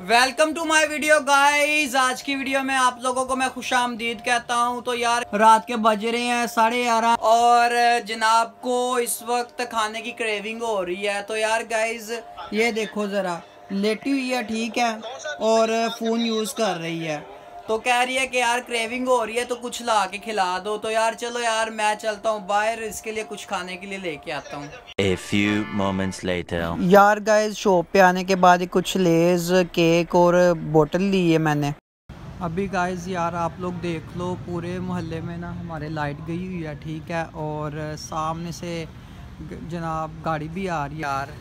Welcome to my video guys आज की video में आप लोगों को मैं खुश आमदीद कहता हूँ। तो यार, रात के बज रहे हैं, साढ़े ग्यारह। और, जनाब को इस वक्त खाने की क्रेविंग हो रही है। तो यार गाइस ये देखो ज़रा। लेटी हुई है, ठीक है? और फ़ोन यूज़ कर रही है। तो कह रही है कि यार क्रेविंग हो रही है तो कुछ ला के खिला दो। तो यार चलो यार मैं चलता हूँ बाहर इसके लिए कुछ खाने के लिए लेके आता हूँ। A few moments later. यार गाइस शॉप पे आने के बाद कुछ लेज केक और बोतल ली है मैंने। अभी गाइस यार आप लोग देख लो पूरे मोहल्ले में ना हमारे लाइट गई हुई है ठीक है? और सामने से जनाब गाड़ी भी आ रही है। यार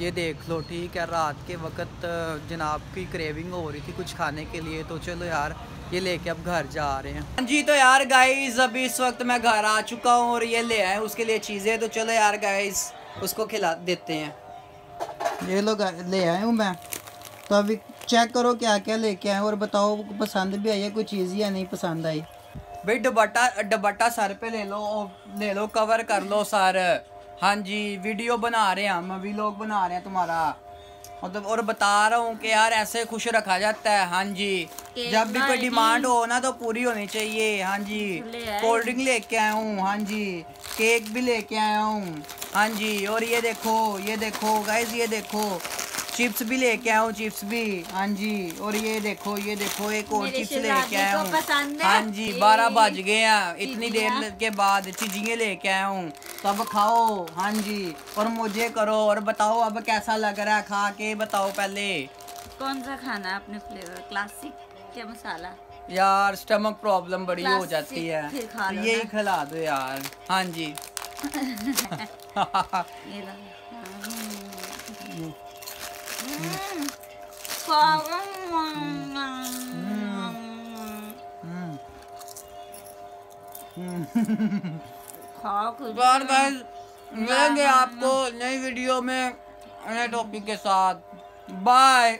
ये देख लो ठीक है रात के वक्त जनाब की क्रेविंग हो रही थी कुछ खाने के लिए तो चलो यार ये लेके अब घर जा रहे हैं। हाँ जी तो यार गाइस अभी इस वक्त मैं घर आ चुका हूँ और ये ले आए उसके लिए चीज़ें तो चलो यार गाइज़ उसको खिला देते हैं। ये लोग ले आए हूँ मैं। तो अभी चेक करो क्या क्या लेके आए और बताओ पसंद भी आई है कोई चीज़ या नहीं पसंद आई? भाई दुपट्टा दुपट्टा सर पे ले लो ले लो कवर कर लो सर। हाँ जी वीडियो बना रहे हैं हम अभी लोग बना रहे हैं तुम्हारा। मतलब और बता रहा हूँ कि यार ऐसे खुश रखा जाता है हाँ जी। जब भी कोई डिमांड हो ना तो पूरी होनी चाहिए हाँ जी। कोल्ड ड्रिंक लेके आया हूँ हाँ जी। केक भी लेके आया हूँ हाँ जी। और ये देखो ये देखो गाइज़ ये देखो। चिप्स भी लेके आया हूँ चिप्स भी। हाँ जी और ये देखो ये देखो एक और चिप्स लेके आया हूँ। हाँ जी बारह बज गए हैं। इतनी देर के बाद चीज़ें लेके आया हूँ तो अब खाओ। हाँ जी और मुझे करो और बताओ अब कैसा लग रहा है? खा के बताओ पहले। कौन सा खाना है अपने फ्लेवर क्लासिक या मसाला? यार स्टमक प्रॉब्लम बड़ी हो जाती है। लो यही खिला दो यार। हाँ जी। ये यार गाइस मिलेंगे आपको नई वीडियो में नए टॉपिक के साथ। बाय